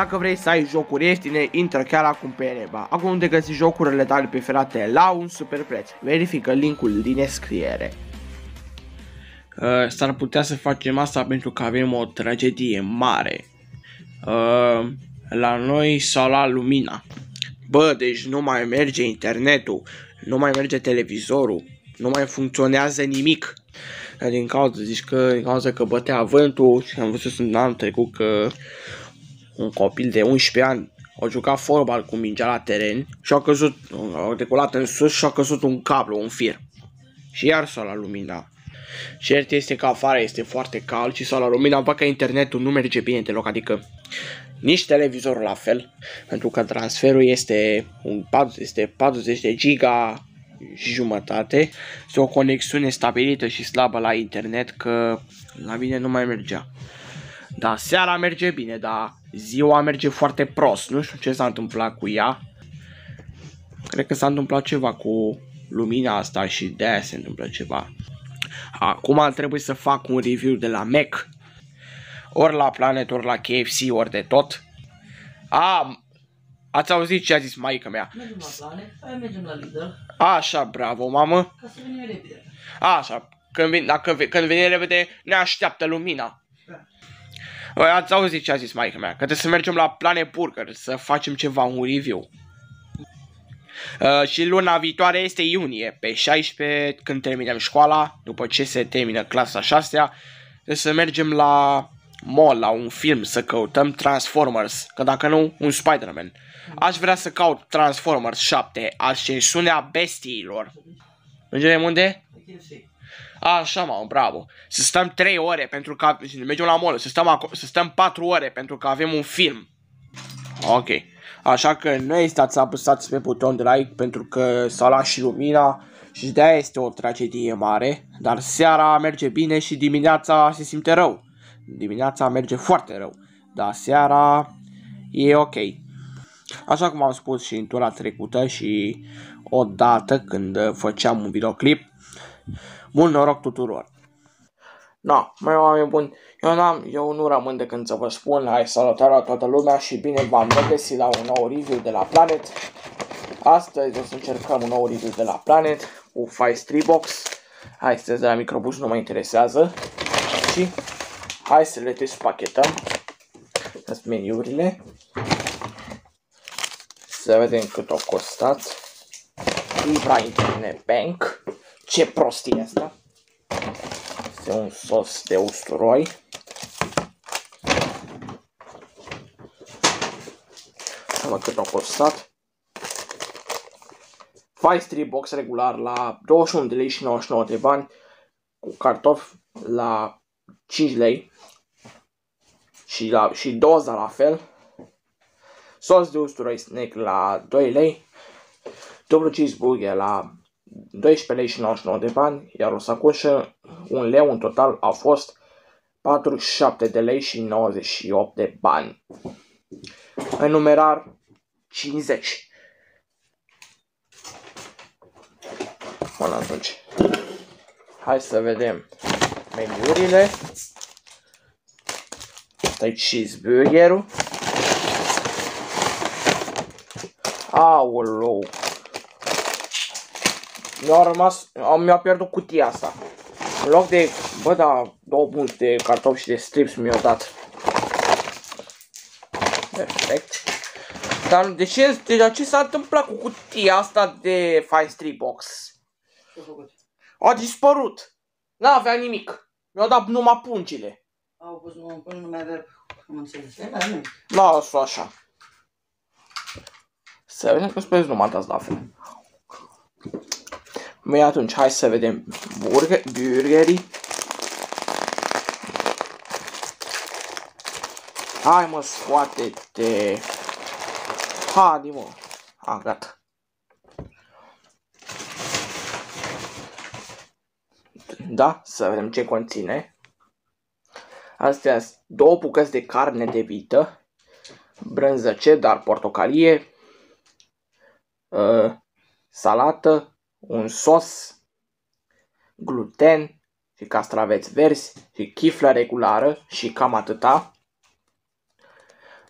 Dacă vrei să ai jocuri ieftine, intră chiar acum pe Ereba. Acum unde găsi jocurile tale preferate la un super preț. Verifică linkul din descriere. Uh, s-ar putea să facem asta pentru că avem o tragedie mare. Uh, la noi s-a luat lumina. Bă, deci nu mai merge internetul, nu mai merge televizorul, nu mai funcționează nimic. Din cauza, zici că, din cauza că bătea vântul și am văzut în anul trecut că un copil de 11 ani a jucat fotbal cu mingea la teren și a căzut, a decolat în sus și a căzut un cablu, un fir. Și iar s-a la lumina. Cert este că afară este foarte cald și s-a la lumina, că internetul nu merge bine deloc, adică nici televizorul la fel, pentru că transferul este, un, este 40 de giga și jumătate, este o conexiune stabilită și slabă la internet, că la mine nu mai mergea. Da, seara merge bine, dar ziua merge foarte prost. Nu știu ce s-a întâmplat cu ea. Cred că s-a întâmplat ceva cu lumina asta și de aia se întâmplă ceva. Acum trebuie să fac un review de la Mac. Ori la Planet, ori la KFC, ori de tot. A, ați auzit ce a zis maica mea? Mergem la Planet, hai mergem la Lidl. Așa, bravo, mamă. Ca să venim repede. Așa, când, vin, dacă, când vine repede, ne așteaptă lumina. Ați auzit ce a zis maica mea, că trebuie să mergem la Planet Burger, să facem ceva, un review. Uh, și luna viitoare este iunie, pe 16, când terminăm școala, după ce se termină clasa 6 trebuie să mergem la mall, la un film, să căutăm Transformers, că dacă nu, un Spider-Man. Aș vrea să caut Transformers 7, ascensiunea bestiilor. Mergem unde? Așa, mă, bravo. Să stăm 3 ore pentru că mergem la mall, să stăm, acolo, să stăm 4 ore pentru că avem un film. Ok. Așa că nu ezitați să apăsați pe buton de like pentru că s-a luat și lumina și de aia este o tragedie mare, dar seara merge bine și dimineața se simte rău. Dimineața merge foarte rău, dar seara e ok. Așa cum am spus și în tura trecută și odată când făceam un videoclip, mult noroc tuturor! No, mai oameni buni, eu, n-am, eu nu rămân de când să vă spun, hai salutare la toată lumea și bine v-am regăsit la un nou review de la Planet. Astăzi o să încercăm un nou review de la Planet cu Fire 3 Box. Hai să de la microbus, nu mă interesează. Și hai să le despachetăm. Sunt meniurile. Să vedem cât au costat. Libra Internet Bank. Ce prostie asta. Este un sos de usturoi. Să văd cât a costat. Vice box regular la 21 de lei și 99 de bani. Cu cartofi la 5 lei. Și, la, și doza la fel. Sos de usturoi snack la 2 lei. Dublu cheeseburger la 12 lei și 99 de bani, iar o sacoșă, un leu în total, a fost 47 de lei și 98 de bani. În numerar 50. Până atunci. Hai să vedem meniurile. Asta e cheeseburgerul. Aolou! Mi-a rămas, mi-a pierdut cutia asta. În loc de, bă, da, două bunți de cartofi și de strips mi-au dat. Perfect. Dar de ce, de ce s-a întâmplat cu cutia asta de Fire Street Box? A dispărut. N-avea nimic. Mi-au dat numai pungile. Au pus nu, până nu mai avea, am înțeles. Lasă așa. Să vedem că spuneți nu m-a dat la fel. Mai atunci, hai să vedem burger, burgerii. Hai mă, scoate-te. Hadi mă. A, gata. Da, să vedem ce conține. Astea sunt două bucăți de carne de vită, brânză dar portocalie, uh, salată, un sos, gluten și castraveți verzi și chiflă regulară și cam atâta.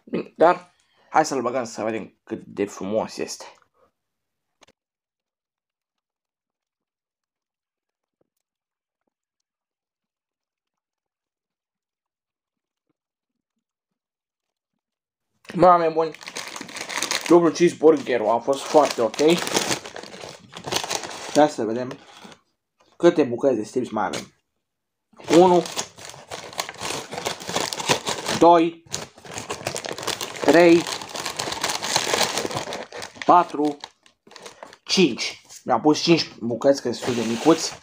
Bine, dar hai să-l băgăm să vedem cât de frumos este. Mame buni, dublu cheeseburgerul a fost foarte ok. Hai să vedem câte bucăți de strips mai avem. 1 2 3 4 5 Mi-am pus 5 bucăți că sunt de micuți.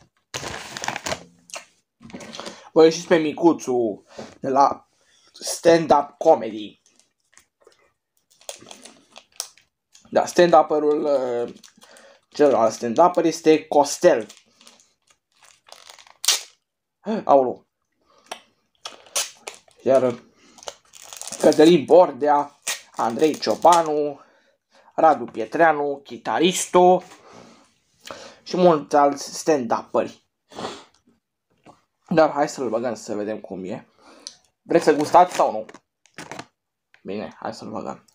Vă ieșiți pe micuțul de la stand-up comedy. Da, stand-up-ul uh, celălalt stand-upper este Costel. Aulu. Iar Cătălin Bordea, Andrei Ciobanu, Radu Pietreanu, chitaristo și mulți alți stand-upperi. Dar hai să-l băgăm să vedem cum e. Vreți să gustați sau nu? Bine, hai să-l băgăm.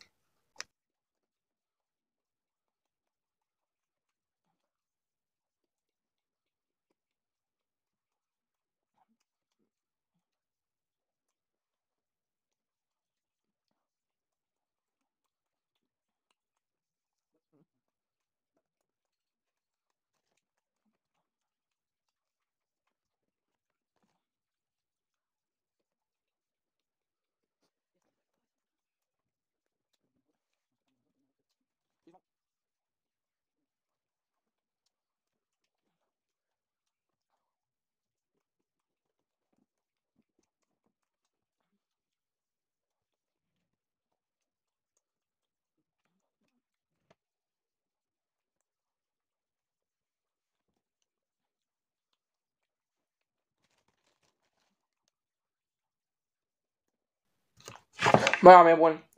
Băi, oameni buni,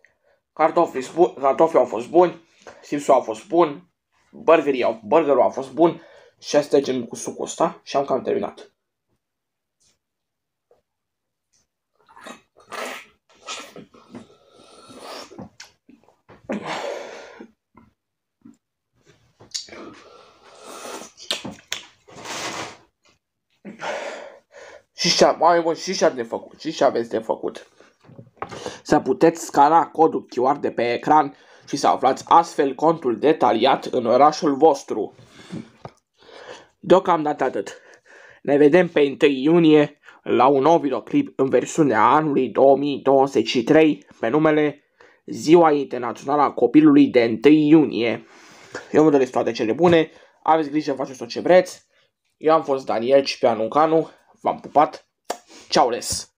cartofii, bun, cartofii au fost buni, sipsul a fost bun, burgerii au, burgerul a fost bun și asta trecem cu sucul ăsta și am cam terminat. Și ce, oameni buni, și ce de făcut, și ce aveți de făcut să puteți scana codul QR de pe ecran și să aflați astfel contul detaliat în orașul vostru. Deocamdată atât. Ne vedem pe 1 iunie la un nou videoclip în versiunea anului 2023 pe numele Ziua Internațională a Copilului de 1 iunie. Eu vă doresc toate cele bune, aveți grijă, faceți tot ce vreți. Eu am fost Daniel Ciprianu Canu, v-am pupat, ceau les!